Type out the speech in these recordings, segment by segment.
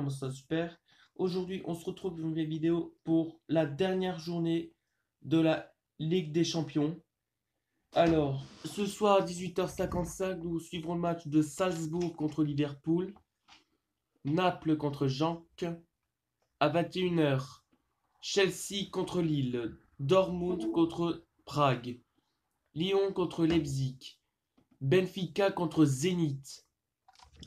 moi ça super. Aujourd'hui, on se retrouve pour une nouvelle vidéo pour la dernière journée de la Ligue des Champions. Alors, ce soir à 18h55, nous suivrons le match de Salzbourg contre Liverpool, Naples contre Genk, à 21h, Chelsea contre Lille, Dortmund contre Prague, Lyon contre Leipzig, Benfica contre Zénith,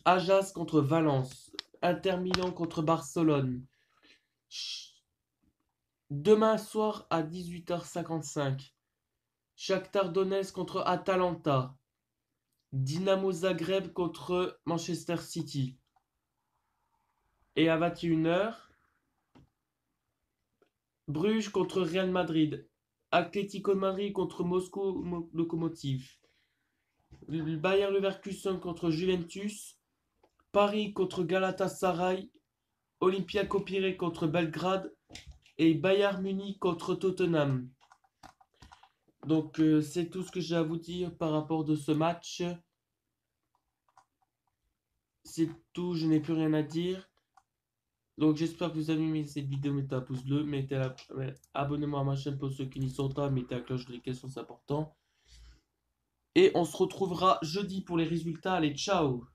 Ajax contre Valence. Inter Milan contre Barcelone. Demain soir à 18h55. Shakhtar Donetsk contre Atalanta. Dynamo Zagreb contre Manchester City. Et à 21h, Bruges contre Real Madrid. Atlético Madrid contre Moscou Lokomotiv. Bayern Leverkusen contre Juventus. Paris contre Galatasaray, Olympiakos Piré contre Belgrade et Bayern Munich contre Tottenham. Donc euh, c'est tout ce que j'ai à vous dire par rapport de ce match. C'est tout, je n'ai plus rien à dire. Donc j'espère que vous avez aimé cette vidéo, mettez un pouce bleu, mettez abonnez-moi à ma chaîne pour ceux qui n'y sont pas, mettez la cloche de questions, c'est important. Et on se retrouvera jeudi pour les résultats. Allez, ciao